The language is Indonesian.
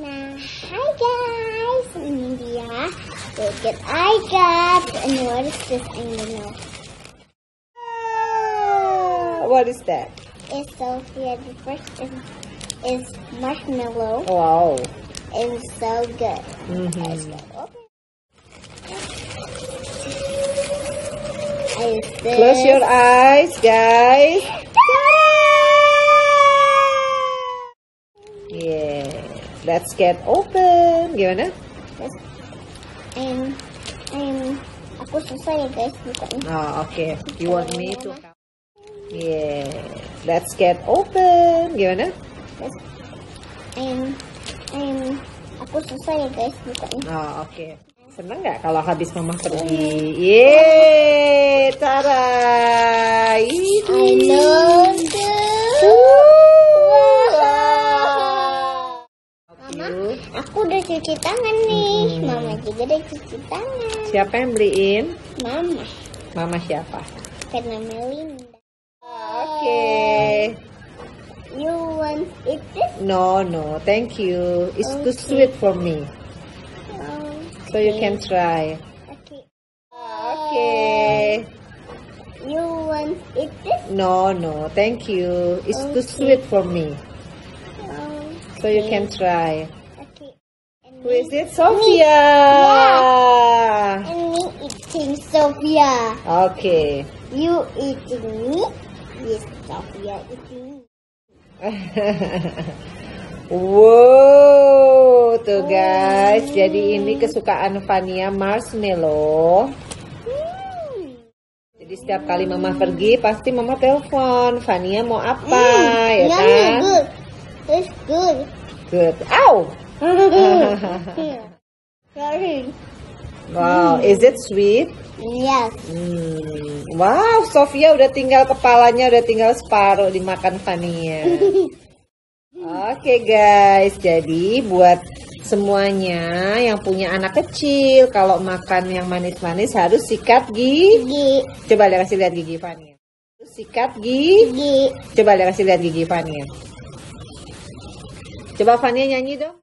Hi guys, ini dia. Look at I got. And what is this? Know. Ah, What is that? It's Sophia. The first is, is marshmallow. Wow. It's so good. Let's go open. Is this? Close your eyes, guys. Let's get open. Gimana? Yes. I'm, I'm, aku susah ya guys bukanya. Oh, okay. You want me to? Yeah. Let's get open. Gimana? Yes. I'm, I'm, aku susah ya guys bukanya. Oh, oke. Seneng nggak kalau habis mama pergi? Yeay, Tara. I love this. Mama, aku udah cuci tangan nih. Hmm. Mama juga udah cuci tangan. Siapa yang beliin? Mama, Mama siapa? karena Melinda. Oke. You want eat this? No, no, thank you. It's too Okay. sweet for me. Oh, So you can try. Okay. Oke. You want eat this? No, no, thank you. It's too Okay. sweet for me. Oh, So you can try. Okay. And Who is it? Sophia. and me eating Sophia. Okay. You eating me? Yes, Sophia eating me. wow, tuh guys. Jadi ini kesukaan Vania marshmallow. Hmm. Jadi setiap kali mama pergi pasti mama telepon. Vania mau apa, Mm, ya yummy, kan? good. It's good. Good. Ow. Wow, is it sweet? Yes. Hmm. Wow, Sofia udah tinggal kepalanya, udah tinggal separuh dimakan Vania. Oke guys, jadi buat semuanya yang punya anak kecil, kalau makan yang manis-manis harus sikat gigi. Gigi. Coba lihat kasih lihat gigi. Harus sikat gigi. Gigi. Coba lihat kasih lihat gigi Vania. va a Fania, ñañito?